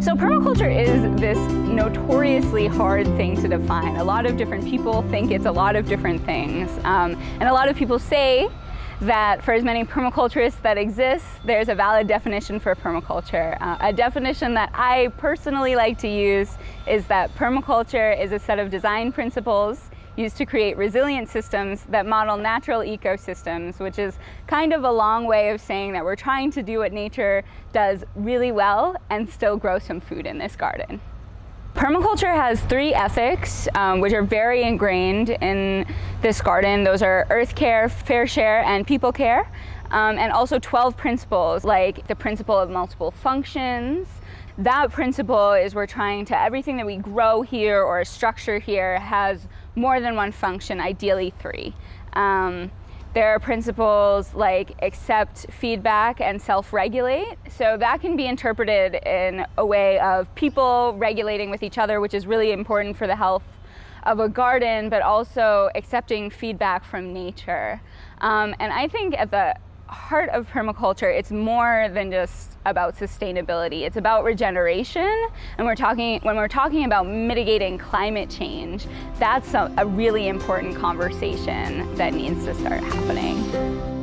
So permaculture is this notoriously hard thing to define. A lot of different people think it's a lot of different things. Um, and a lot of people say that for as many permaculturists that exist, there's a valid definition for permaculture. Uh, a definition that I personally like to use is that permaculture is a set of design principles used to create resilient systems that model natural ecosystems, which is kind of a long way of saying that we're trying to do what nature does really well and still grow some food in this garden. Permaculture has three ethics, um, which are very ingrained in this garden. Those are earth care, fair share, and people care. Um, and also 12 principles, like the principle of multiple functions. That principle is we're trying to, everything that we grow here or structure here has more than one function, ideally three. Um, there are principles like accept feedback and self-regulate. So that can be interpreted in a way of people regulating with each other, which is really important for the health of a garden, but also accepting feedback from nature. Um, and I think at the heart of permaculture, it's more than just about sustainability. It's about regeneration. And we're talking, when we're talking about mitigating climate change, that's a, a really important conversation that needs to start happening.